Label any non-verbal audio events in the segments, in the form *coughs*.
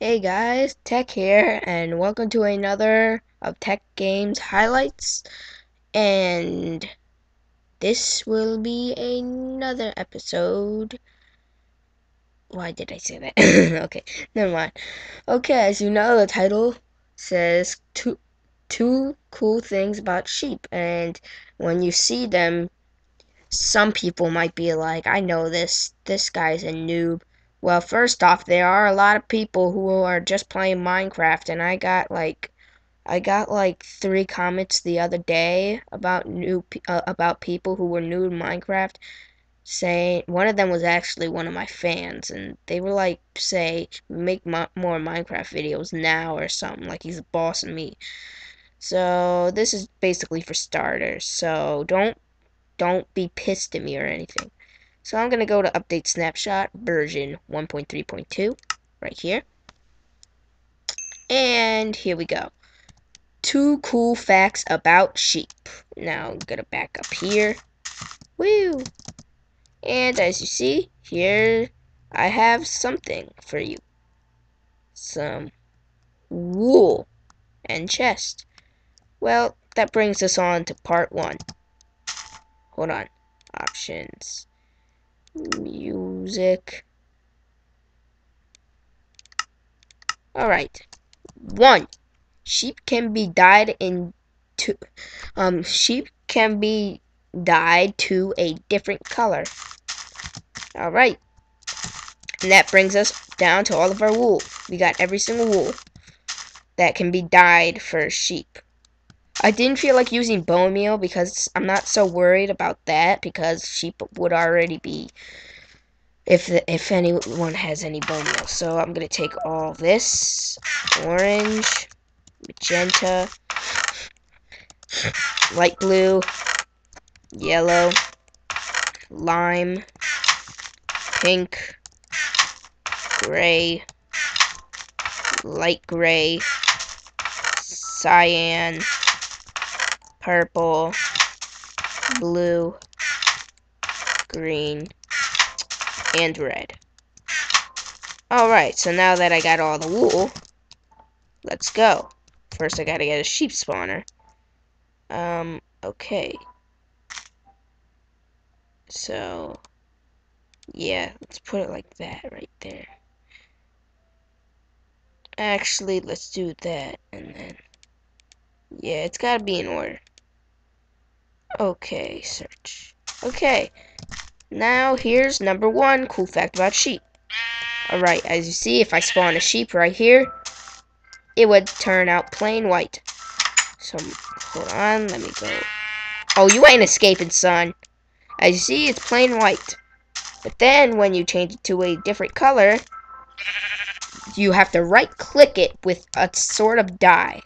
Hey guys, Tech here, and welcome to another of Tech Games highlights. And this will be another episode. Why did I say that? *laughs* okay, never mind. Okay, as you know, the title says two two cool things about sheep, and when you see them, some people might be like, "I know this. This guy's a noob." Well, first off, there are a lot of people who are just playing Minecraft, and I got like, I got like three comments the other day about new uh, about people who were new to Minecraft, saying one of them was actually one of my fans, and they were like, say, make more Minecraft videos now or something, like he's bossing me. So this is basically for starters. So don't don't be pissed at me or anything. So I'm going to go to Update Snapshot version 1.3.2 right here. And here we go. Two cool facts about sheep. Now I'm going to back up here. Woo! And as you see, here I have something for you. Some wool and chest. Well, that brings us on to part one. Hold on. Options music. Alright. One. Sheep can be dyed in to um sheep can be dyed to a different color. Alright. And that brings us down to all of our wool. We got every single wool that can be dyed for sheep. I didn't feel like using bone meal because I'm not so worried about that because sheep would already be if if anyone has any bone meal. So I'm gonna take all this orange, magenta, light blue, yellow, lime, pink, gray, light gray, cyan purple, blue, green, and red. Alright, so now that I got all the wool, let's go. First I gotta get a sheep spawner. Um, okay. So, yeah, let's put it like that right there. Actually, let's do that, and then, yeah, it's gotta be in order. Okay, search. Okay, now here's number one cool fact about sheep. Alright, as you see, if I spawn a sheep right here, it would turn out plain white. So, hold on, let me go. Oh, you ain't escaping, son. As you see, it's plain white. But then, when you change it to a different color, you have to right-click it with a sort of dye.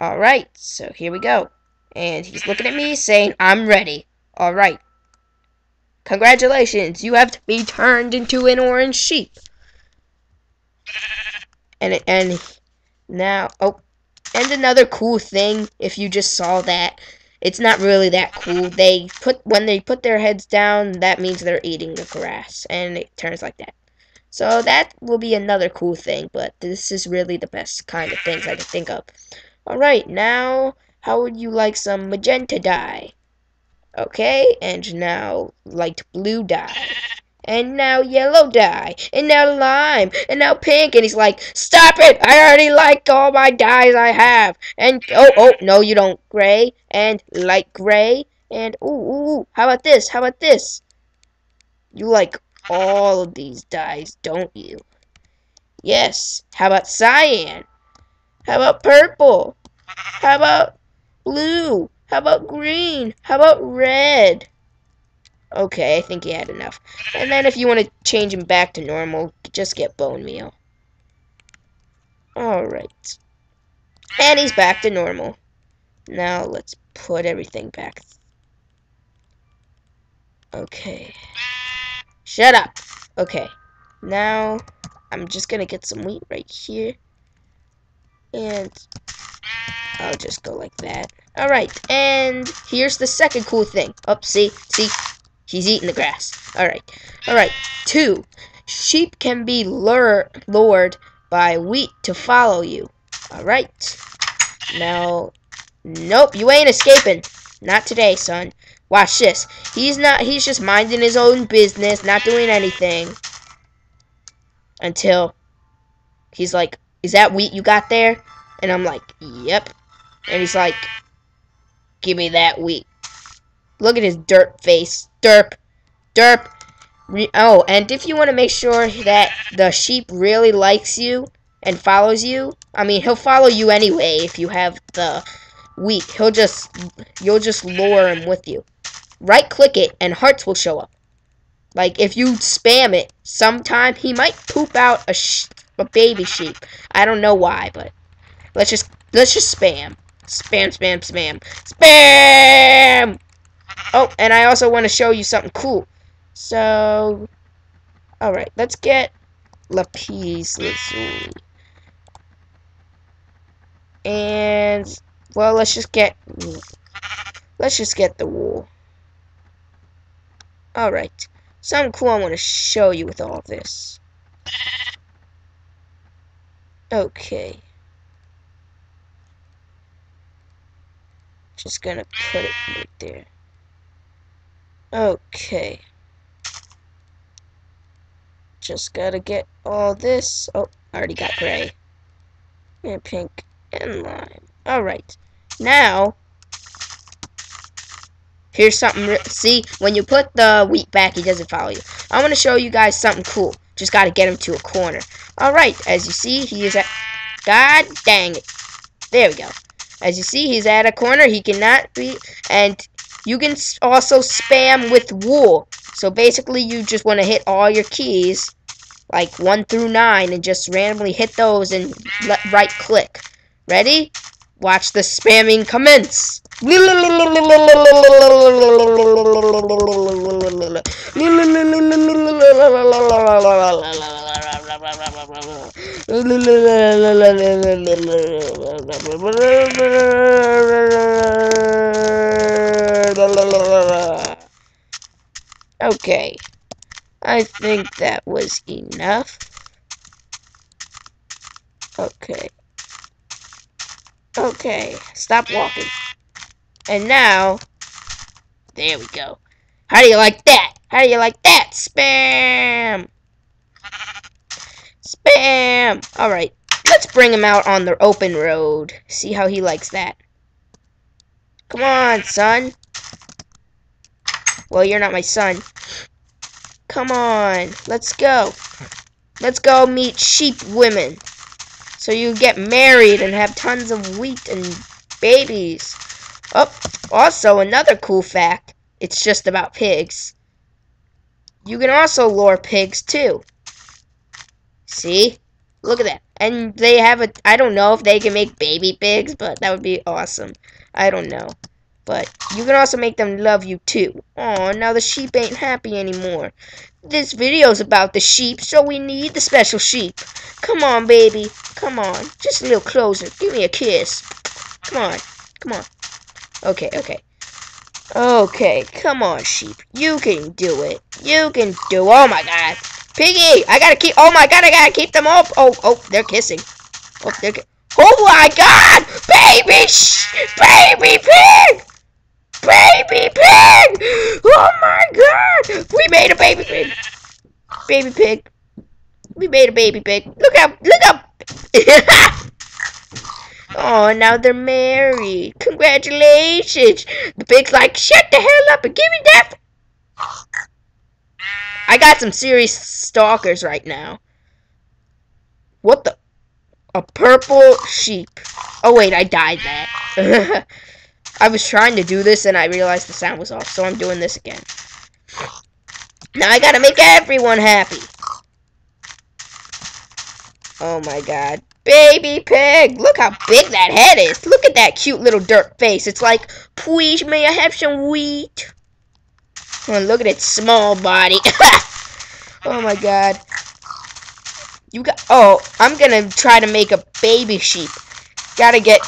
Alright, so here we go. And he's looking at me saying, I'm ready. Alright. Congratulations, you have to be turned into an orange sheep. And, and now, oh, and another cool thing, if you just saw that, it's not really that cool. They put, when they put their heads down, that means they're eating the grass, and it turns like that. So that will be another cool thing, but this is really the best kind of things I can think of. Alright, now how would you like some magenta dye? Okay, and now light blue dye. And now yellow dye. And now lime. And now pink. And he's like, Stop it! I already like all my dyes I have. And, oh, oh, no, you don't. Gray. And light gray. And, ooh, ooh, ooh. How about this? How about this? You like all of these dyes, don't you? Yes. How about cyan? How about purple? How about blue? How about green? How about red? Okay, I think he had enough. And then if you want to change him back to normal, just get bone meal. Alright. And he's back to normal. Now let's put everything back. Okay. Shut up. Okay. Now, I'm just gonna get some wheat right here. And I'll just go like that. Alright, and here's the second cool thing. Oh, see, see, he's eating the grass. Alright, alright. Two, Sheep can be lure, lured by wheat to follow you. Alright. Now, nope, you ain't escaping. Not today, son. Watch this. He's not, he's just minding his own business, not doing anything. Until he's like, is that wheat you got there? And I'm like, yep. And he's like, give me that wheat. Look at his dirt face. Derp. Derp. oh, and if you want to make sure that the sheep really likes you and follows you, I mean, he'll follow you anyway if you have the wheat. He'll just, you'll just lure him with you. Right click it and hearts will show up. Like, if you spam it, sometime he might poop out a, a baby sheep. I don't know why, but let's just, let's just spam. Spam, spam, spam. Spam! Oh, and I also want to show you something cool. So, alright, let's get Lapis Lazuli. And, well, let's just get, let's just get the wool. Alright, something cool I want to show you with all this. Okay. Just gonna put it right there. Okay. Just gotta get all this. Oh, I already got gray. And pink and lime. Alright. Now, here's something. See, when you put the wheat back, he doesn't follow you. I want to show you guys something cool. Just gotta get him to a corner. Alright, as you see, he is at... God dang it. There we go. As you see, he's at a corner. He cannot be... And you can also spam with wool. So basically, you just want to hit all your keys, like 1 through 9, and just randomly hit those and right click. Ready? Watch the spamming commence. *laughs* Okay. I think that was enough. Okay. Okay. Stop walking. And now, there we go. How do you like that? How do you like that? Spam! Spam! Alright, let's bring him out on the open road. See how he likes that. Come on, son. Well, you're not my son. Come on, let's go. Let's go meet sheep women. So you get married and have tons of wheat and babies. Oh, also another cool fact. It's just about pigs. You can also lure pigs too. See? Look at that. And they have a, I don't know if they can make baby pigs, but that would be awesome. I don't know. But you can also make them love you too. Oh, now the sheep ain't happy anymore. This video's about the sheep, so we need the special sheep. Come on, baby. Come on. Just a little closer. Give me a kiss. Come on. Come on. Okay, okay. Okay, come on, sheep. You can do it. You can do Oh my god. Piggy! I gotta keep oh my god, I gotta keep them up. Oh, oh, they're kissing. Oh, they're Oh my god! Baby shh, baby pig! Baby pig! Oh my god! We made a baby pig. Baby pig. We made a baby pig. Look up! Look up! *laughs* oh, now they're married. Congratulations! The pig's like, shut the hell up and give me that. I got some serious stalkers right now. What the? A purple sheep. Oh wait, I dyed that. *laughs* I was trying to do this and I realized the sound was off, so I'm doing this again. Now I gotta make everyone happy. Oh my god. Baby pig! Look how big that head is! Look at that cute little dirt face. It's like, please, may I have some wheat? Oh, look at its small body. *coughs* oh my god. You got, oh, I'm gonna try to make a baby sheep. Gotta get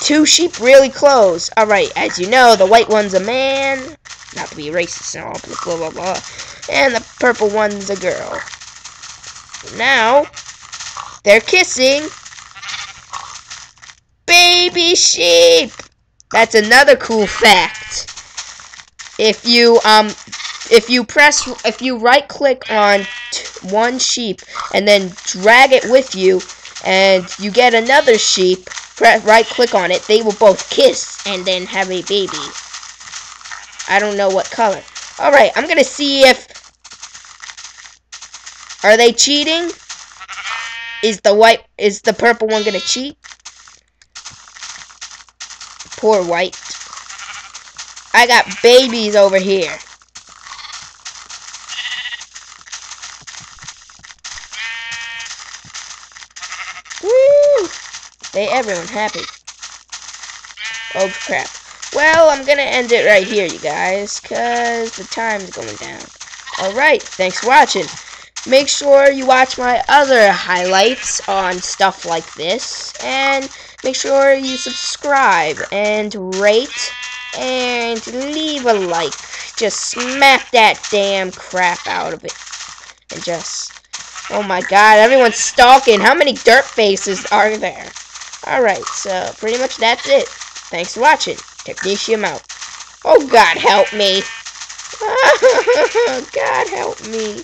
two sheep really close. Alright, as you know, the white one's a man. Not to be racist and all, blah, blah, blah, blah. And the purple one's a girl. Now, they're kissing. Baby sheep! That's another cool fact. If you, um, if you press, if you right click on one sheep and then drag it with you, and you get another sheep, press right click on it, they will both kiss and then have a baby. I don't know what color. Alright, I'm gonna see if... Are they cheating? Is the white, is the purple one gonna cheat? Poor white. I got babies over here. Woo! They everyone happy. Oh crap. Well, I'm gonna end it right here, you guys, because the time's going down. Alright, thanks for watching. Make sure you watch my other highlights on stuff like this, and make sure you subscribe and rate and leave a like. Just smack that damn crap out of it. And just Oh my god, everyone's stalking. How many dirt faces are there? Alright, so pretty much that's it. Thanks for watching. Technetium out. Oh god help me. *laughs* God help me.